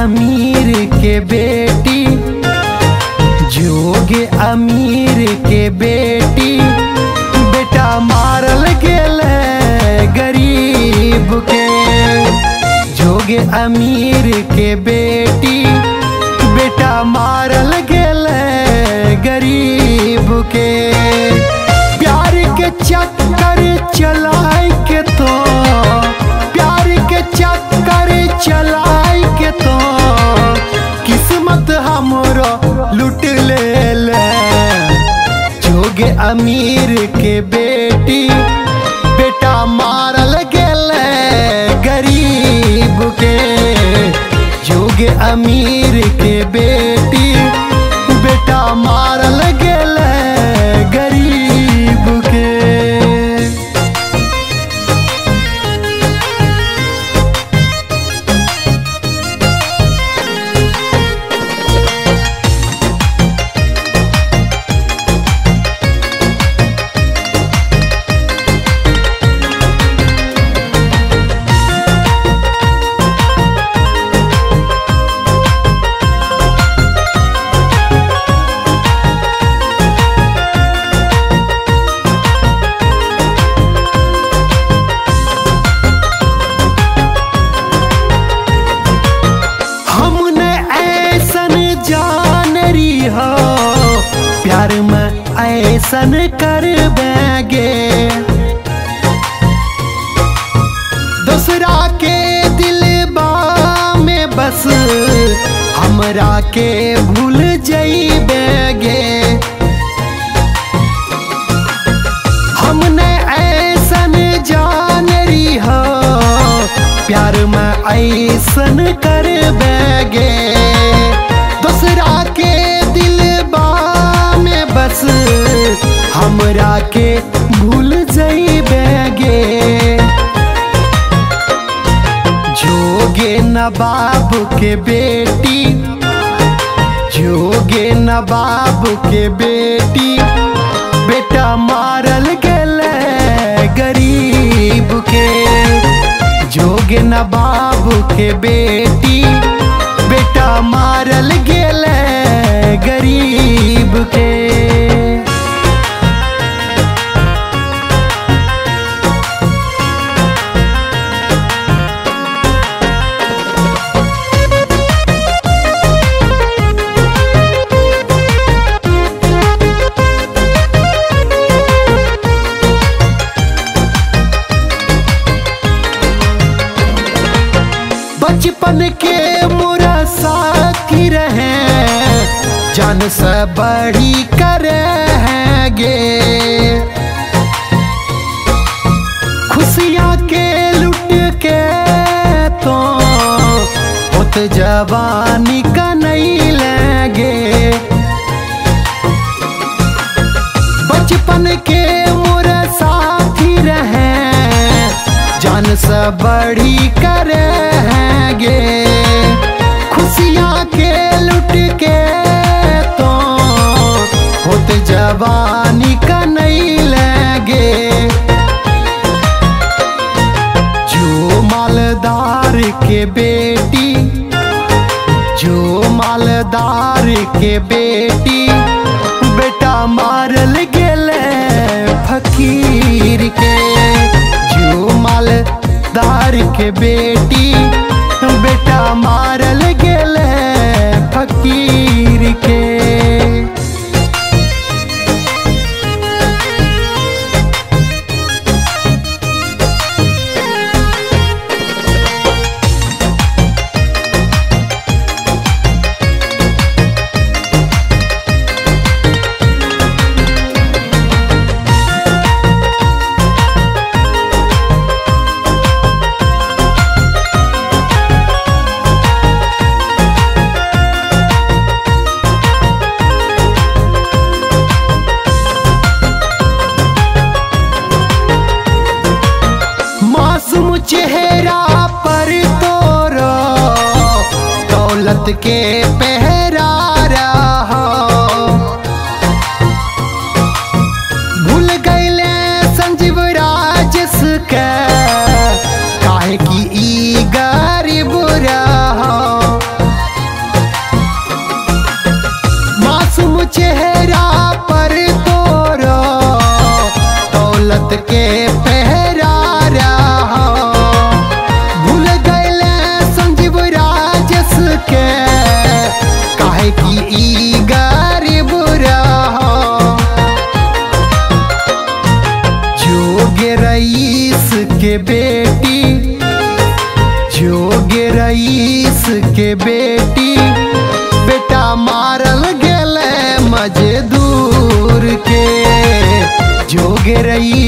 अमीर के बेटी, जोगे अमीर के बेटी, बेटा मारल गेल गरीब के। जोगे अमीर के बेटी, बेटा मारल गेल गरीब के। प्यार के चक अमीर के बेटी बेटा मारल गेल गरीब के। जोगे अमीर के बेटी ऐसन कर बैगे। दूसरा के दिल में बस, हमरा के भूल जइबेगे हमने ऐसन जान रही हो, प्यार में ऐसन कर बैगे। हमरा के भूल जइबेगे जोगे नवाब के बेटी, जोगे नवाब के बेटी, बेटा मारल गेल गरीब के। जोगे नवाब के बेटी, बेटा मारल गेल बचपन के मोरा साथी रहे। जान से बड़ी करे हैं गे। खुशियाँ के लुट के तो उत जवानी का नहीं लगे। बचपन के मोरा साथी रहे। जान से बड़ी करे मालदार के बेटी, जो मालदार के बेटी, बेटा मारल गेले फकीर के। जो मालदार के बेटी, बेटा मारल गेले फकीर के। चेहरा पर तोरो, दौलत के पहरा रहा। भूल गईले संजीव राजस के काहे की मासूम चेहरा पर तोरो, दौलत के ई गरीब रहो जोगे रईस के बेटी, जोगे रईस के बेटी, बेटा मारल गेले मजदूर के। जोगे रईस के